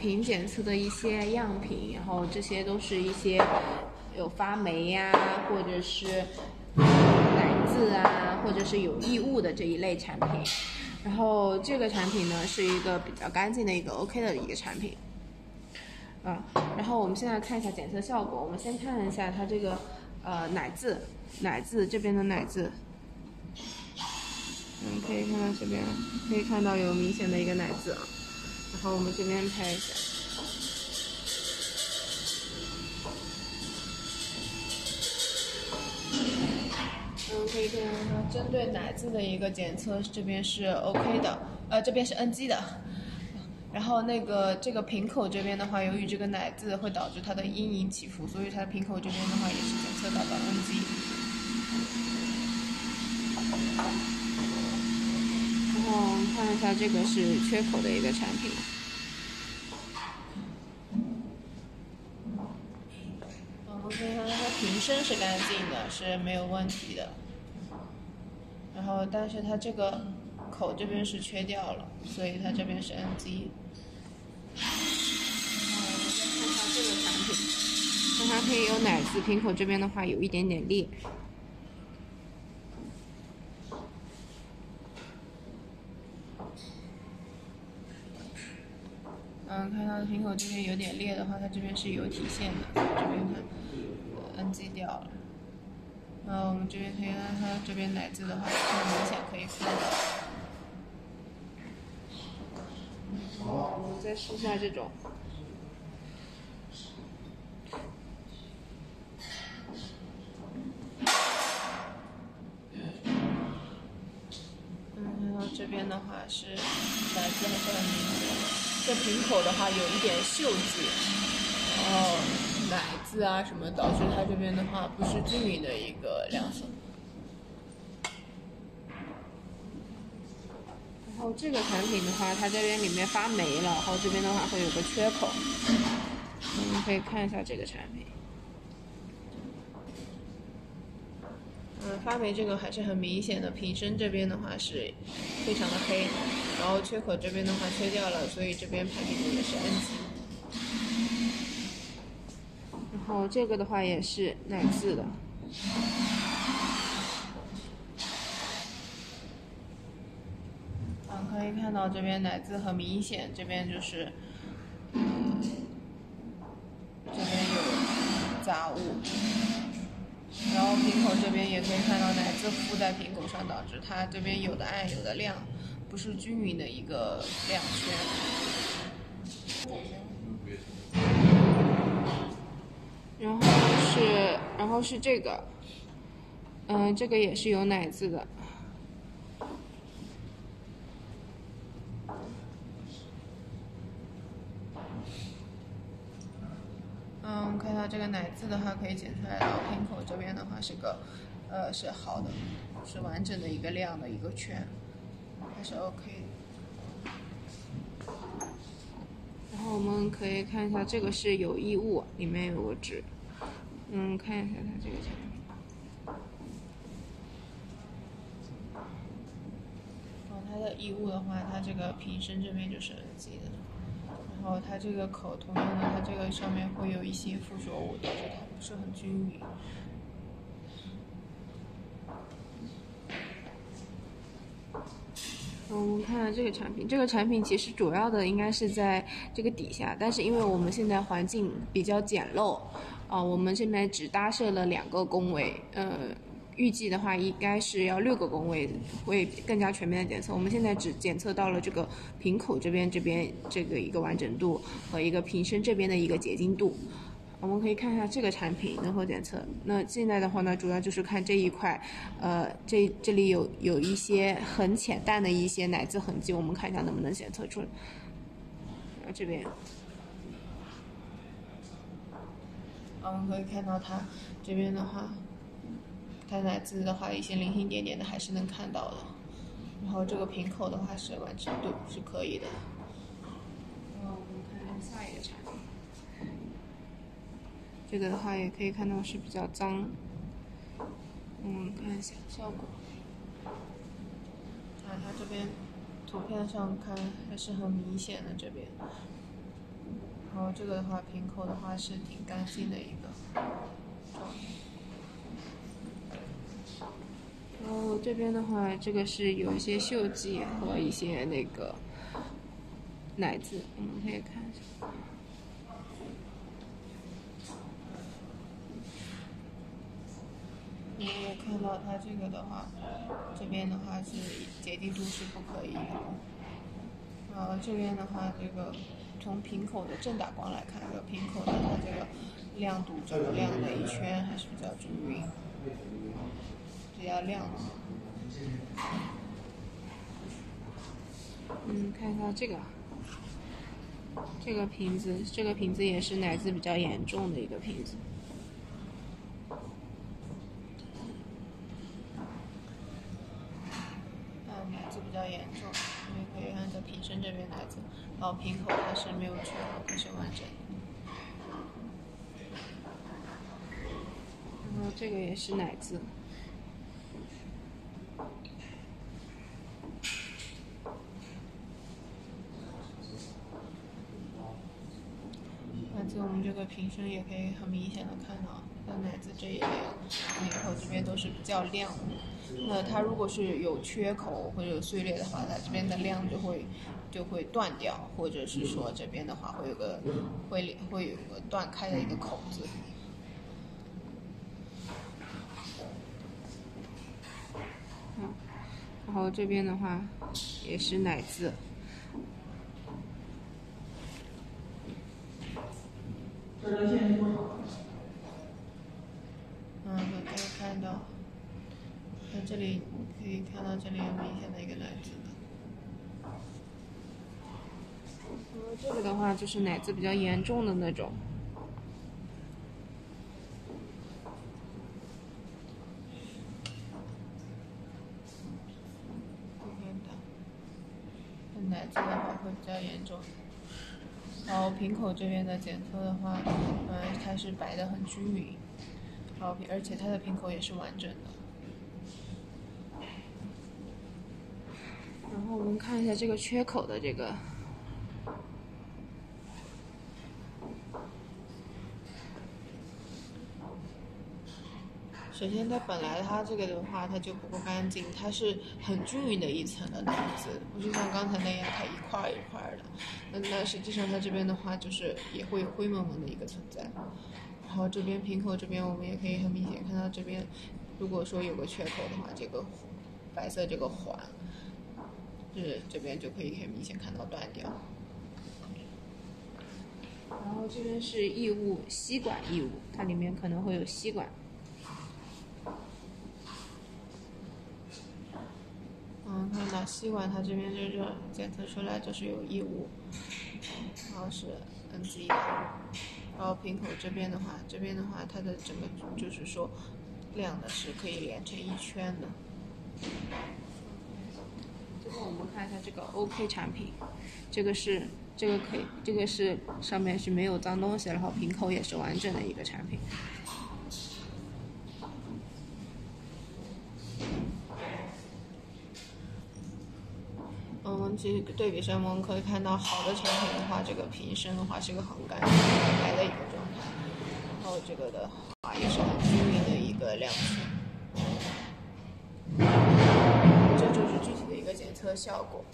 瓶检测的一些样品，然后这些都是一些有发霉呀，或者是奶渍啊，或者是有异物的这一类产品。然后这个产品呢是一个比较干净的一个 OK 的一个产品。啊，然后我们现在看一下检测效果。我们先看一下它这个呃奶渍，奶渍这边的奶渍，嗯，可以看到这边，可以看到有明显的一个奶渍啊。然后我们这边拍一下，嗯，可以看到它针对奶渍的一个检测，这边是 OK 的，呃，这边是 NG 的。然后那个这个瓶口这边的话，由于这个奶渍会导致它的阴影起伏，所以它的瓶口这边的话也是检测到的 NG。然后看一下这个是缺口的一个产品。我们可以看到它瓶身是干净的，是没有问题的。然后但是它这个。口这边是缺掉了，所以它这边是 NG。然后我们再看一下这个产品，那它可以有奶渍，瓶口这边的话有一点点裂。嗯，看到瓶口这边有点裂的话，它这边是有体现的，这边看 NG 掉了。然后我们这边可以看它这边奶渍的话，很明显可以看到。我们再试一下这种。嗯，然后这边的话是奶渍还是很明显，这瓶口的话有一点锈迹，然后奶渍啊什么导致它这边的话不是均匀的一个亮色。然后这个产品的话，它这边里面发霉了，然后这边的话会有个缺口，我们可以看一下这个产品。嗯，发霉这个还是很明显的，瓶身这边的话是非常的黑，然后缺口这边的话缺掉了，所以这边排比度也是 N 级。然后这个的话也是奶渍的。嗯可以看到这边奶渍很明显，这边就是，嗯，这边有杂物，后瓶口这边也可以看到奶渍附在瓶口上，导致它这边有的暗有的亮，不是均匀的一个亮圈。然后是，然后是这个，嗯，这个也是有奶渍的。嗯，看到这个奶渍的话，可以检出来到瓶口这边的话是个，呃，是好的，是完整的一个亮的一个圈，还是 OK 的。然后我们可以看一下，这个是有异物，里面有个纸，嗯，看一下它这个产品。哦，它的异物的话，它这个瓶身这边就是自己的。然后它这个口，同样的，它这个上面会有一些附着物，导致它不是很均匀。我们看看这个产品，这个产品其实主要的应该是在这个底下，但是因为我们现在环境比较简陋，啊，我们这边只搭设了两个工位，呃。预计的话，应该是要六个工位会更加全面的检测。我们现在只检测到了这个瓶口这边这边这个一个完整度和一个瓶身这边的一个洁净度。我们可以看一下这个产品能否检测。那现在的话呢，主要就是看这一块，呃，这这里有有一些很浅淡的一些奶渍痕迹，我们看一下能不能检测出来。啊，这边，我们可以看到它这边的话。它奶渍的话，一些零星点点的还是能看到的。然后这个瓶口的话是完整度是可以的。然后我们看看下一个产品。这个的话也可以看到是比较脏。嗯，看一下效果。啊，它这边图片上看还是很明显的这边。然后这个的话，瓶口的话是挺干净的一个状态。然后这边的话，这个是有一些锈迹和一些那个奶渍，我们可以看一下。嗯，我看到它这个的话，这边的话是洁净度是不可以的。然后这边的话，这个从瓶口的正打光来看，这个瓶口的它这个亮度这个亮的一圈还是比较均匀，比较亮。嗯，看一下这个，这个瓶子，这个瓶子也是奶渍比较严重的一个瓶子。奶渍比较严重，你可以看到瓶身这边奶渍，然后瓶口它是没有缺口，它是完整的。然后这个也是奶渍。奶子我这个瓶身也可以很明显的看到，它奶子这一边瓶口这边都是比较亮的。那它如果是有缺口或者有碎裂的话，它这边的亮就会就会断掉，或者是说这边的话会有个会会有个断开的一个口子。嗯，然后这边的话也是奶渍。这条线是多少？嗯，可以看到。在这里可以看到，这里有明显的一个奶渍的。这个的话就是奶渍比较严重的那种。这边的，奶渍的话会比较严重。然后瓶口这边的检测的话，嗯，它是白的很均匀，然后而且它的瓶口也是完整的。然后我们看一下这个缺口的这个，首先它本来它这个的话它就不够干净，它是很均匀的一层的奶子，不是像刚才那样它一块一块的。那那实际上它这边的话就是也会灰蒙蒙的一个存在。然后这边瓶口这边我们也可以很明显看到这边，如果说有个缺口的话，这个白色这个环。是这边就可以很明显看到断掉，然后这边是异物吸管异物，它里面可能会有吸管。嗯，看到吸管，它这边就是检测出来就是有异物，然后是 NG 的，然后瓶口这边的话，这边的话它的整个就是说亮的是可以连成一圈的。最后我们看一下这个 OK 产品，这个是这个可以，这个是上面是没有脏东西，然后瓶口也是完整的一个产品。其实对比上我们可以看到，好的产品的话，这个瓶身的话是一个很干净、很白的一个状态，然后这个的话也是很均匀的一个亮色。这就是具体的一个检测效果。